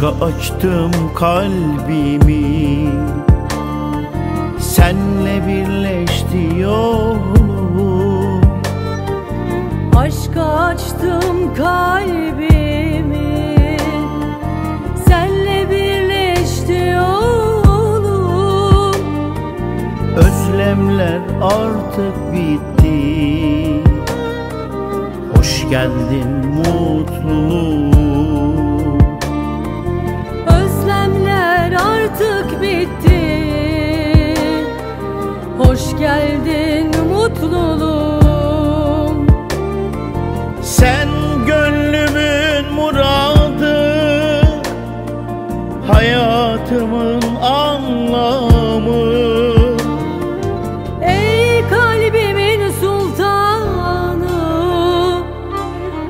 Aşka açtım kalbimi. Senle birleşti yolum. Aşka açtım kalbimi. Senle birleşti yolum. Özlemler artık bitti. Hoş geldin mutluluğum artık bitti. Hoş geldin mutluluğum. Sen gönlümün muradı Hayatımın anlamı. Ey kalbimin sultanı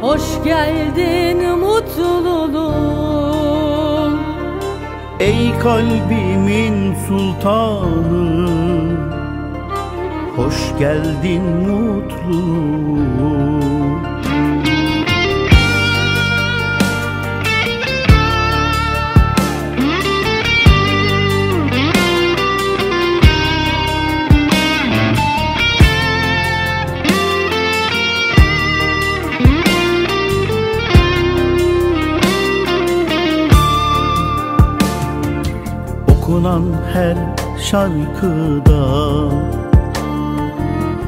Hoş geldin mutluluğum Ey kalbimin sultanı Hoş geldin mutluluğum Okunan her şarkıda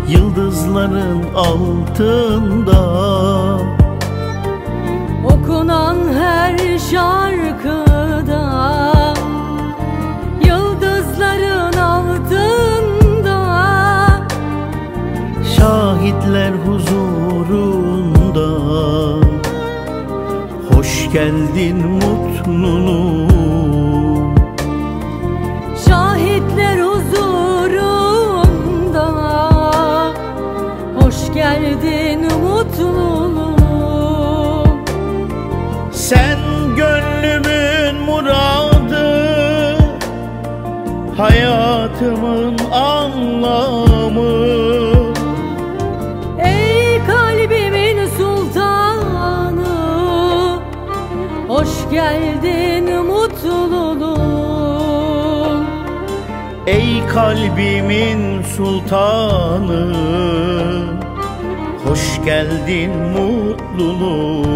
Yıldızların altında Okunan her şarkıda Yıldızların altında Şahitler huzurunda. Hoş geldin mutluluğum Sen gönlümün muradı Hayatımın anlamı. Ey kalbimin sultanı Hoş geldin mutluluğum Ey kalbimin sultanı Hoş geldin mutluluğum